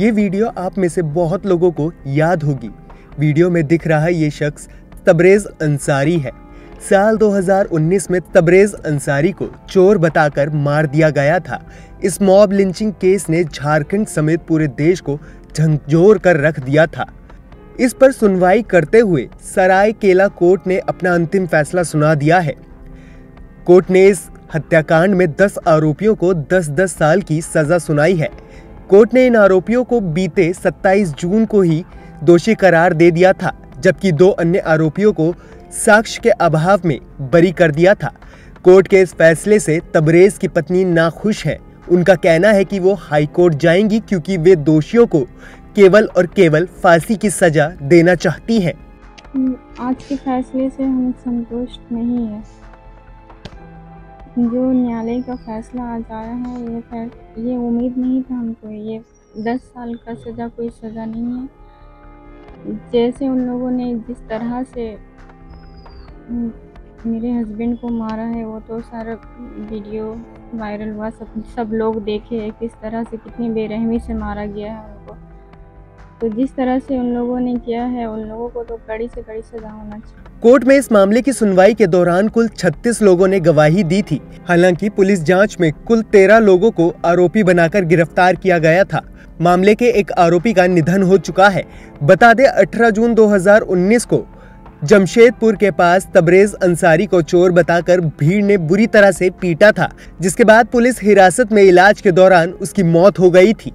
ये वीडियो आप में से बहुत लोगों को याद होगी। वीडियो में दिख रहा ये शख्स तबरेज अंसारी है। साल 2019 में तबरेज अंसारी को चोर बताकर मार दिया गया था। इस मॉब लिंचिंग केस ने झारखंड समेत पूरे देश को झंझोर कर रख दिया था। इस पर सुनवाई करते हुए सराय केला कोर्ट ने अपना अंतिम फैसला सुना दिया है। कोर्ट ने इस हत्याकांड में 10 आरोपियों को 10-10 साल की सजा सुनाई है। कोर्ट ने इन आरोपियों को बीते 27 जून को ही दोषी करार दे दिया था, जबकि दो अन्य आरोपियों को साक्ष्य के अभाव में बरी कर दिया था। कोर्ट के इस फैसले से तबरेज की पत्नी नाखुश है। उनका कहना है कि वो हाई कोर्ट जाएँगी क्योंकि वे दोषियों को केवल और केवल फांसी की सजा देना चाहती हैं। आज के फैसले से हम संतुष्ट नहीं है। जो न्यायालय का फैसला आज आया है, ये ये उम्मीद नहीं था हमको, ये दस साल का सज़ा, कोई सज़ा नहीं है। जैसे उन लोगों ने जिस तरह से मेरे हस्बैंड को मारा है, वो तो सारा वीडियो वायरल हुआ, सब सब लोग देखे किस तरह से कितनी बेरहमी से मारा गया है। तो जिस तरह से उन लोगों ने किया है, उन लोगों को तो कड़ी से कड़ी सजा होना चाहिए। कोर्ट में इस मामले की सुनवाई के दौरान कुल 36 लोगों ने गवाही दी थी। हालाँकि पुलिस जाँच में कुल 13 लोगों को आरोपी बनाकर गिरफ़्तार किया गया था। मामले के एक आरोपी का निधन हो चुका है। बता दें 18 जून 2019 को जमशेदपुर के पास तबरेज अंसारी को चोर बताकर भीड़ ने बुरी तरह से पीटा था, जिसके बाद पुलिस हिरासत में इलाज के दौरान उसकी मौत हो गई थी।